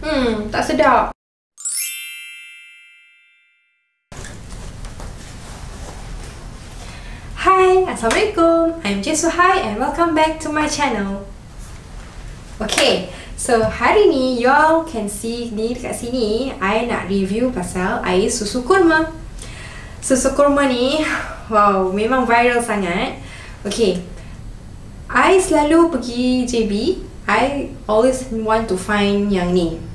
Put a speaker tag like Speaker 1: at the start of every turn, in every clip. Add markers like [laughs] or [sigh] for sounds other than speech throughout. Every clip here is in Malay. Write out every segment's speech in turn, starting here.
Speaker 1: Hmm, tak sedap. Hai, Assalamualaikum. I'm Jess Suhai and welcome back to my channel. Okay, so hari ni y'all can see ni dekat sini I nak review pasal air susu kurma. Susu kurma ni, wow, memang viral sangat. Okay, I selalu pergi JB I always want to find yang ni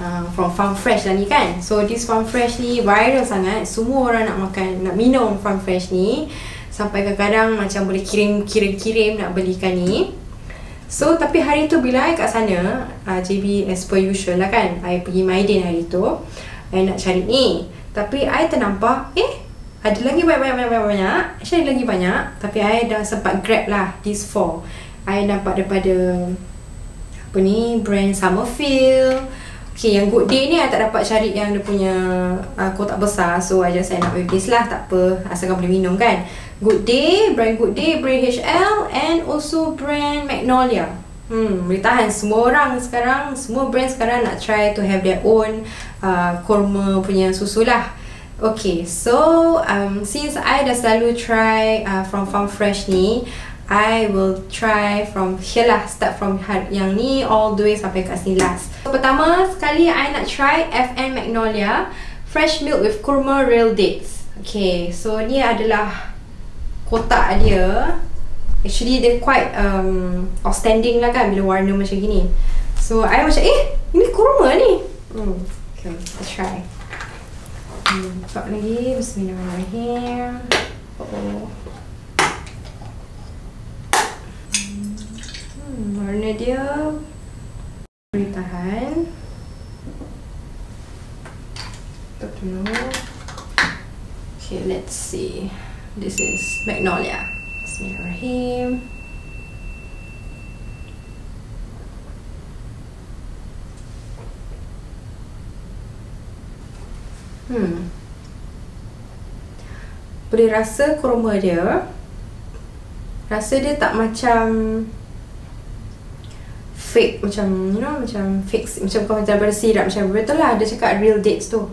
Speaker 1: uh, From Farm Fresh lah ni kan. So this Farm Fresh ni viral sangat. Semua orang nak makan, nak minum Farm Fresh ni. Sampai kadang-kadang macam boleh kirim-kirim-kirim nak belikan ni. So tapi hari tu bila I kat sana uh, JB as per usual lah kan. I pergi Maidin hari tu. I nak cari ni. Tapi I ternampak Eh ada lagi banyak-banyak-banyak Actually ada lagi banyak. Tapi I dah sempat grab lah These four. I nampak daripada apa ni brand Summerfield Okay yang Good Day ni I tak dapat cari yang dia punya uh, kotak besar. So I just end up with this lah. Tak apa Asalkan boleh minum kan? Good Day, brand Good Day, brand HL And also brand Magnolia. Hmm, boleh tahan. Semua orang sekarang Semua brand sekarang nak try to have their own uh, Korma punya susu lah. Okay, so um, since I dah selalu try uh, from Farm Fresh ni I will try from here lah Start from yang ni all the way sampai kat sini last so, Pertama sekali I nak try FN Magnolia Fresh milk with kurma real dates. Okay so ni adalah kotak dia. Actually dia quite um, outstanding lah kan bila warna macam gini. So I macam eh ini kurma ni. Hmm. Okay let's try. Hmm, Buka lagi. Bismillahirrahmanirrahim. Oh, warna dia boleh tahan tutup dulu. Okay let's see. This is magnolia. Bismillahirrahmanirrahim. Hmm. Boleh rasa kurma dia? Rasa dia tak macam fake macam you know macam fake macam kau macam daripada macam betul lah dia cakap real dates tu.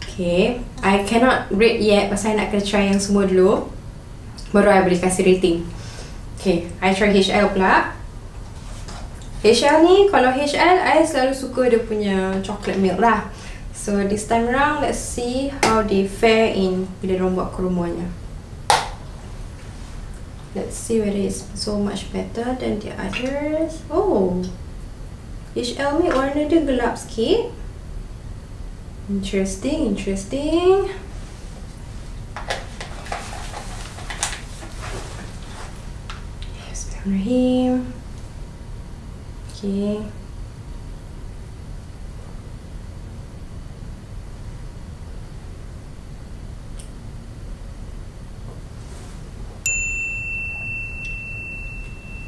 Speaker 1: Okay, I cannot rate yet pasal I nak kena try yang semua dulu. Baru I boleh kasih rating. Okay, I try HL pula. HL ni, kalau HL, I selalu suka dia punya chocolate milk lah. So this time around, let's see how they fare in bila diorang buat kurmanya Let's see whether it's so much better than the others. Oh, HL milk warna dia gelap sikit. Interesting, interesting. Bismillahirrahmanirrahim. Okay.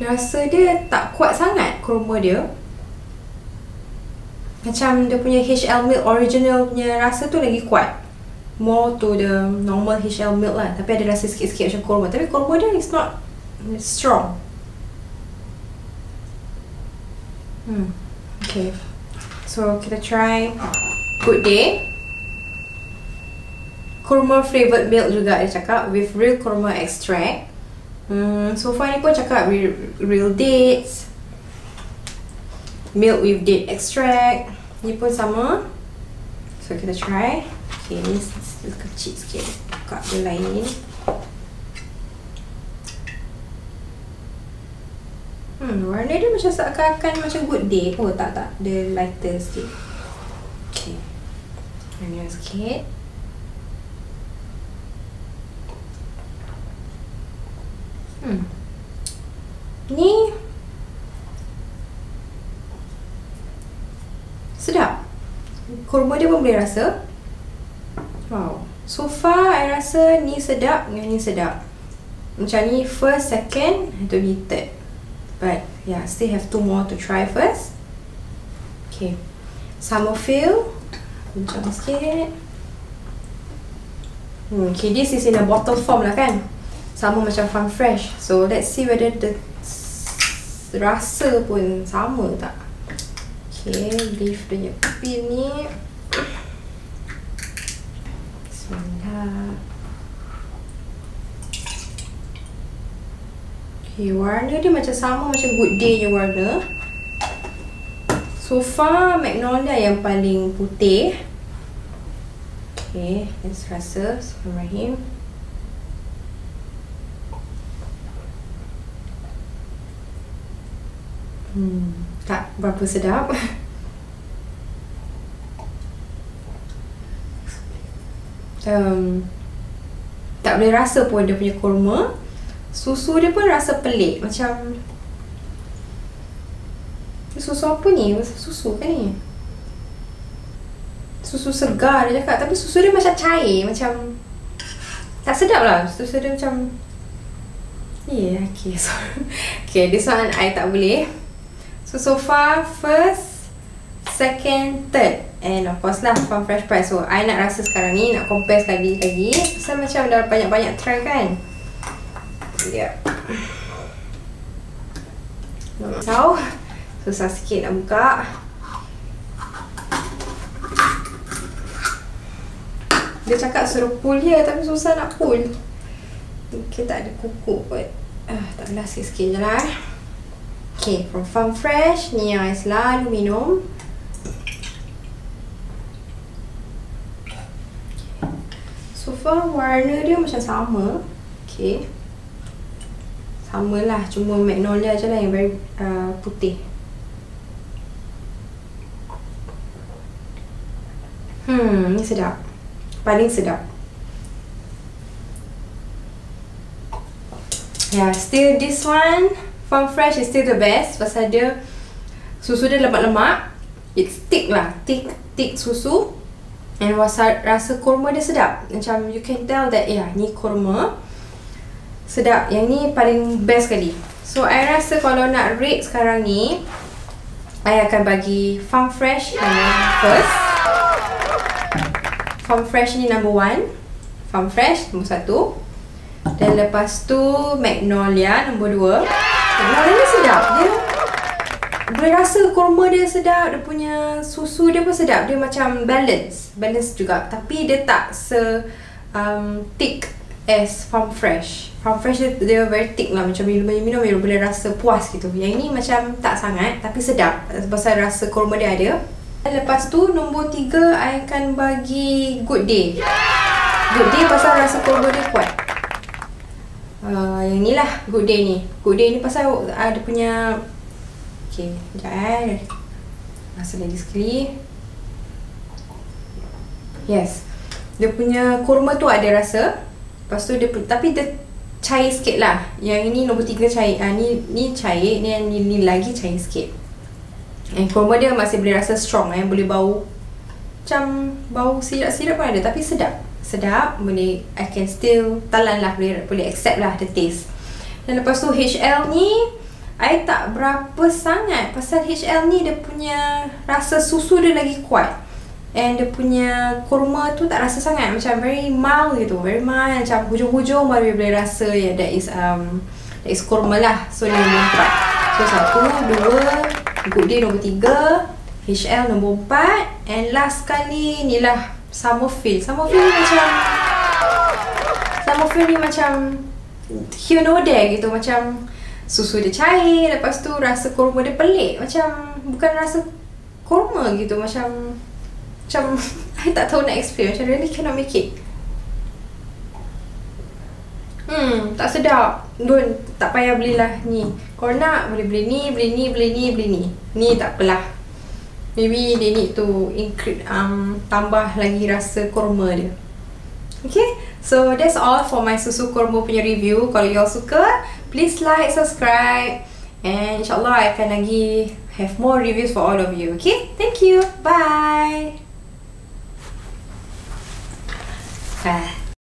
Speaker 1: Rasa dia tak kuat sangat kroma dia. Macam dia punya HL milk original punya rasa tu lagi kuat. More to the normal HL milk lah. Tapi ada rasa sikit-sikit macam kurma tapi kurma dia is not strong. Hmm okay. So kita try good day. Kurma flavored milk juga dia cakap with real kurma extract Hmm, so far ni pun cakap real, dates Milk with date extract Ni pun sama. So kita try. Okay ni kecil sikit. Buka dia lain. Hmm, warna dia macam seakan-akan macam good day Oh tak tak, dia lighter sikit. Okay. Warna sikit Ni sedap. Kurma dia pun boleh rasa. Wow. So far I rasa ni sedap dengan ni sedap. Macam ni first, second, to be third. But yeah, still have two more to try first. Okay. Summer feel. Macam sikit. Hmm, okay, this is in a bottle form lah kan? sama macam farm fresh so let's see whether the rasa pun sama tak? Okay, beef punya pin ni Bismillah. Okay, warna dia macam sama macam good day je warna. So far, magnolia yang paling putih. Okay, let's rasa. Bismillahirrahmanirrahim Hmm, tak berapa sedap. um, tak boleh rasa pun dia punya kurma. Susu dia pun rasa pelik. Macam... Susu apa ni? Susu kan ni? Susu segar dia cakap. Tapi susu dia macam cair. Macam... Tak sedap lah. Susu dia macam... Yeah, okay. [laughs] Sorry. Okay, this one I tak boleh. So, so far, first, second, third. And of course lah, from fresh price. So, I nak rasa sekarang ni, nak compare sekali lagi. Pasal macam dah banyak-banyak try kan. Yeah. So, susah sikit nak buka. Dia cakap suruh pull je, tapi susah nak pull. Mungkin tak ada kuku kot. Ah, tak taklah sikit-sikit je lah eh. Okay, from Farm Fresh ni yang saya selalu minum. So far warna dia macam sama. Okay. Sama lah, cuma magnolia je lah yang very uh, putih. Hmm, ni sedap. Paling sedap. Yeah, still this one. Farm Fresh is still the best pasal dia susu dia lemak-lemak. It's thick lah, thick thick susu. And rasa, rasa kurma dia sedap. Macam you can tell that yeah, ni kurma. Sedap. Yang ni paling best sekali. So I rasa kalau nak rate sekarang ni I akan bagi Farm Fresh yang first. Farm Fresh ni number one. Farm Fresh nombor satu. Dan lepas tu Magnolia nombor dua. Warna ni sedap. Dia boleh rasa kurma dia sedap. Dia punya susu dia pun sedap. Dia macam balance. Balance juga. Tapi dia tak se um, thick as Farm Fresh. Farm Fresh dia, dia very thick lah. Macam minum-minum minum boleh rasa puas gitu. Yang ini macam tak sangat. Tapi sedap. Pasal rasa kurma dia ada. Lepas tu nombor tiga I akan bagi Good Day. Good Day pasal rasa kurma dia kuat. Uh, yang ni lah good day ni. Good day ni pasal ada uh, punya ok sekejap eh. Rasa lagi sekali. Yes. Dia punya kurma tu ada rasa lepas tu dia tapi dia cair sikit lah. Yang ini nombor tiga cair uh, ni, ni cair ni, ni, ni lagi cair sikit. And kurma dia masih boleh rasa strong eh. Boleh bau macam bau sirap-sirap pun ada tapi sedap sedap boleh I can still talan lah boleh, boleh accept lah the taste. Dan lepas tu HL ni I tak berapa sangat. Pasal HL ni dia punya rasa susu dia lagi kuat. And dia punya kurma tu tak rasa sangat. Macam very mild gitu very mild. Macam hujung-hujung baru boleh rasa ya yeah, that is um that is kurma lah. So ni nombor empat so satu dua good day nombor tiga. HL nombor empat. And last kali ni lah summer feel. Summer feel ni macam summer feel ni macam here no there gitu. Macam susu dia cair lepas tu rasa kurma dia pelik. Macam bukan rasa kurma gitu. Macam macam [laughs] I tak tahu nak explain. Macam really cannot make it. Hmm, tak sedap. Don, tak payah belilah ni. Kalau nak, boleh beli ni, beli ni, beli ni, beli ni. Ni tak apalah maybe they need to increase um tambah lagi rasa kurma dia. Okay? So that's all for my susu kurma punya review. Kalau you all suka please like subscribe. And insyaallah I akan lagi have more reviews for all of you. Okay? Thank you. Bye